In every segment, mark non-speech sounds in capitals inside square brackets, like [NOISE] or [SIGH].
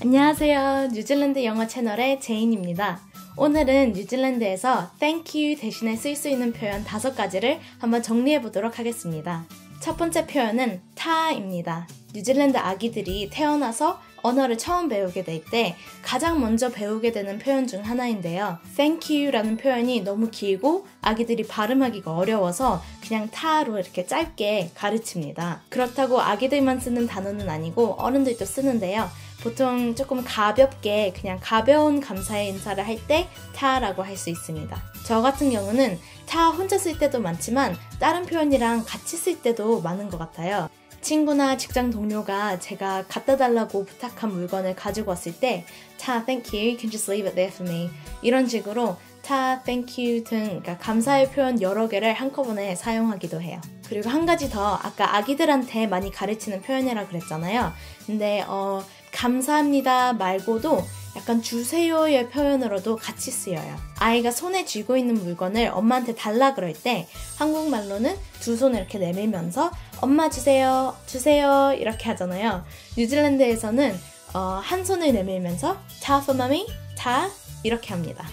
안녕하세요. 뉴질랜드 영어 채널의 제인입니다. 오늘은 뉴질랜드에서 thank you 대신에 쓸 수 있는 표현 다섯 가지를 한번 정리해 보도록 하겠습니다. 첫 번째 표현은 ta입니다. 뉴질랜드 아기들이 태어나서 언어를 처음 배우게 될 때 가장 먼저 배우게 되는 표현 중 하나인데요. thank you라는 표현이 너무 길고 아기들이 발음하기가 어려워서 그냥 ta로 이렇게 짧게 가르칩니다. 그렇다고 아기들만 쓰는 단어는 아니고 어른들도 쓰는데요. 보통 조금 가볍게 그냥 가벼운 감사의 인사를 할 때 타라고 할 수 있습니다. 저 같은 경우는 타 혼자 쓸 때도 많지만 다른 표현이랑 같이 쓸 때도 많은 것 같아요. 친구나 직장 동료가 제가 갖다 달라고 부탁한 물건을 가지고 왔을 때 타, thank you, you can just leave it there for me 이런 식으로 타, thank you 등 그러니까 감사의 표현 여러 개를 한꺼번에 사용하기도 해요. 그리고 한 가지 더 아까 아기들한테 많이 가르치는 표현이라 그랬잖아요. 근데 어, 감사합니다 말고도 약간 주세요의 표현으로도 같이 쓰여요. 아이가 손에 쥐고 있는 물건을 엄마한테 달라 그럴 때 한국말로는 두 손을 이렇게 내밀면서 엄마 주세요, 주세요 이렇게 하잖아요. 뉴질랜드에서는 어, 한 손을 내밀면서 타 for mommy, 타 이렇게 합니다.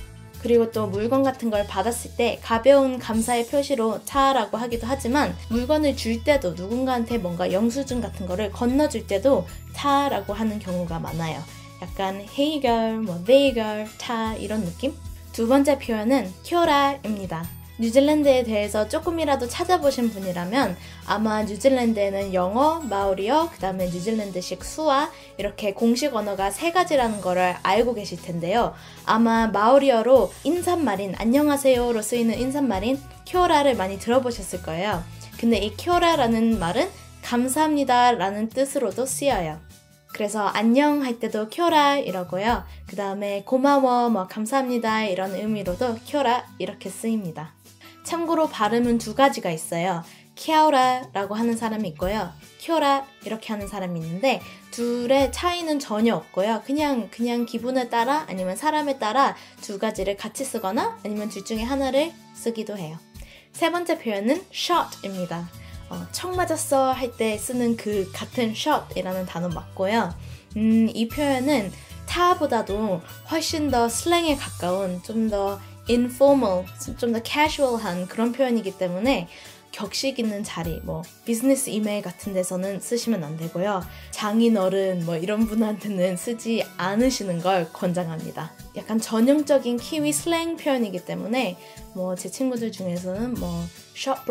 그리고 또 물건 같은 걸 받았을 때 가벼운 감사의 표시로 타라고 하기도 하지만 물건을 줄 때도 누군가한테 뭔가 영수증 같은 거를 건너줄 때도 타라고 하는 경우가 많아요. 약간 hey girl, 뭐 they girl, 타 이런 느낌? 두 번째 표현은 키오라입니다. 뉴질랜드에 대해서 조금이라도 찾아보신 분이라면 아마 뉴질랜드에는 영어, 마오리어, 그 다음에 뉴질랜드식 수화 이렇게 공식 언어가 세 가지라는 거를 알고 계실 텐데요. 아마 마오리어로 인사말인 안녕하세요로 쓰이는 인사말인 키오라를 많이 들어보셨을 거예요. 근데 이 키오라라는 말은 감사합니다 라는 뜻으로도 쓰여요. 그래서 안녕 할 때도 켜라 이러고요. 그 다음에 고마워, 뭐 감사합니다 이런 의미로도 켜라 이렇게 쓰입니다. 참고로 발음은 두 가지가 있어요. 키아오라라고 하는 사람이 있고요. 키오라 이렇게 하는 사람이 있는데 둘의 차이는 전혀 없고요. 그냥 그냥 기분에 따라 아니면 사람에 따라 두 가지를 같이 쓰거나 아니면 둘 중에 하나를 쓰기도 해요. 세 번째 표현은 shot입니다. 어, 청 맞았어 할 때 쓰는 그 같은 shot이라는 단어 맞고요. 음, 이 표현은 타보다도 훨씬 더 슬랭에 가까운 좀더 informal, 좀 더 casual한 그런 표현이기 때문에 격식 있는 자리, 뭐 비즈니스 이메일 같은 데서는 쓰시면 안 되고요. 장인 어른 뭐 이런 분한테는 쓰지 않으시는 걸 권장합니다. 약간 전형적인 키위 슬랭 표현이기 때문에 뭐 제 친구들 중에서는 뭐 chur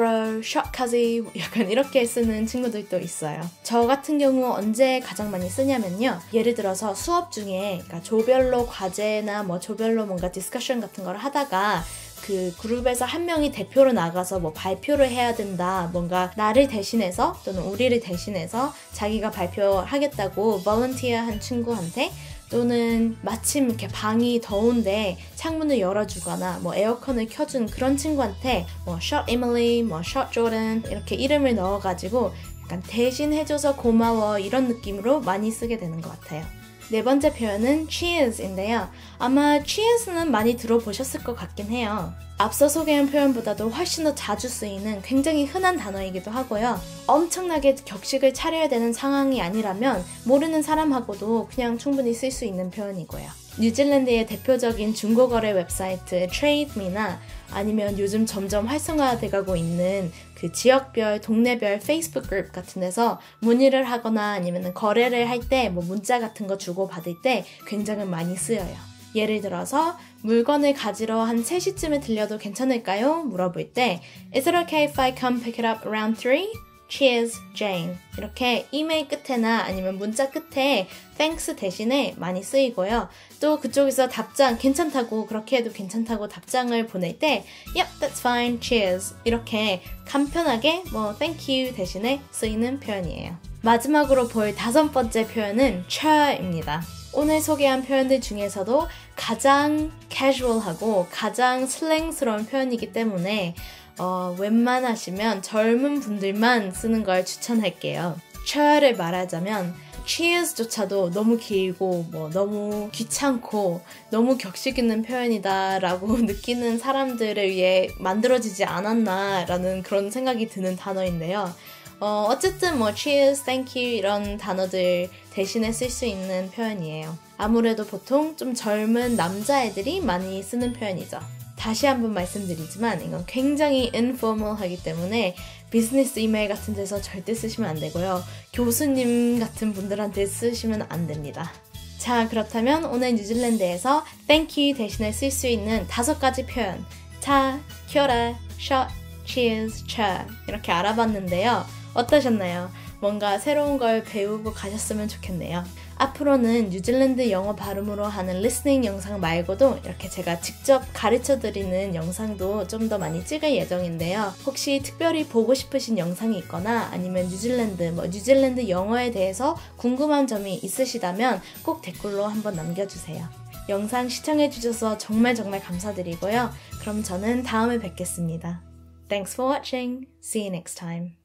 cousin 약간 이렇게 쓰는 친구들도 있어요. 저 같은 경우 언제 가장 많이 쓰냐면요. 예를 들어서 수업 중에 그러니까 조별로 과제나 뭐 조별로 뭔가 discussion 같은 걸 하다가 그 그룹에서 한 명이 대표로 나가서 뭐 발표를 해야 된다. 뭔가 나를 대신해서 또는 우리를 대신해서 자기가 발표하겠다고 volunteer 한 친구한테 또는 마침 이렇게 방이 더운데 창문을 열어주거나 뭐 에어컨을 켜준 그런 친구한테 뭐 chur Emily, 뭐 chur Jordan 이렇게 이름을 넣어가지고 약간 대신 해줘서 고마워 이런 느낌으로 많이 쓰게 되는 것 같아요. 네 번째 표현은 cheers인데요. 아마 cheers는 많이 들어보셨을 것 같긴 해요. 앞서 소개한 표현보다도 훨씬 더 자주 쓰이는 굉장히 흔한 단어이기도 하고요. 엄청나게 격식을 차려야 되는 상황이 아니라면 모르는 사람하고도 그냥 충분히 쓸 수 있는 표현이고요. 뉴질랜드의 대표적인 중고거래 웹사이트 TradeMe나 아니면 요즘 점점 활성화돼 가고 있는 그 지역별, 동네별 페이스북 그룹 같은 데서 문의를 하거나 아니면 거래를 할 때 뭐 문자 같은 거 주고 받을 때 굉장히 많이 쓰여요. 예를 들어서 물건을 가지러 한 3시쯤에 들려도 괜찮을까요? 물어볼 때 Is it okay if I come pick it up around 3? Cheers, Jane. 이렇게 이메일 끝에나 아니면 문자 끝에 thanks 대신에 많이 쓰이고요. 또 그쪽에서 답장 괜찮다고 그렇게 해도 괜찮다고 답장을 보낼 때 Yep, that's fine, cheers. 이렇게 간편하게 뭐 thank you 대신에 쓰이는 표현이에요. 마지막으로 볼 다섯 번째 표현은 cha입니다. 오늘 소개한 표현들 중에서도 가장 캐주얼하고 가장 슬랭스러운 표현이기 때문에 어, 웬만하시면 젊은 분들만 쓰는 걸 추천할게요. cha를 말하자면 cheers조차도 너무 길고 뭐 너무 귀찮고 너무 격식 있는 표현이다라고 [LAUGHS] 느끼는 사람들을 위해 만들어지지 않았나라는 그런 생각이 드는 단어인데요. 어, 어쨌든 뭐 cheers, thank you 이런 단어들 대신에 쓸 수 있는 표현이에요. 아무래도 보통 좀 젊은 남자애들이 많이 쓰는 표현이죠. 다시 한번 말씀드리지만 이건 굉장히 informal하기 때문에 비즈니스 이메일 같은 데서 절대 쓰시면 안 되고요. 교수님 같은 분들한테 쓰시면 안 됩니다. 자, 그렇다면 오늘 뉴질랜드에서 thank you 대신에 쓸 수 있는 다섯 가지 표현. ta, kia ora, shot, cheers, chur 이렇게 알아봤는데요. 어떠셨나요? 뭔가 새로운 걸 배우고 가셨으면 좋겠네요. 앞으로는 뉴질랜드 영어 발음으로 하는 listening 영상 말고도 이렇게 제가 직접 가르쳐 드리는 영상도 좀 더 많이 찍을 예정인데요. 혹시 특별히 보고 싶으신 영상이 있거나 아니면 뉴질랜드, 뭐 뉴질랜드 영어에 대해서 궁금한 점이 있으시다면 꼭 댓글로 한번 남겨주세요. 영상 시청해주셔서 정말 정말 감사드리고요. 그럼 저는 다음에 뵙겠습니다. Thanks for watching. See you next time.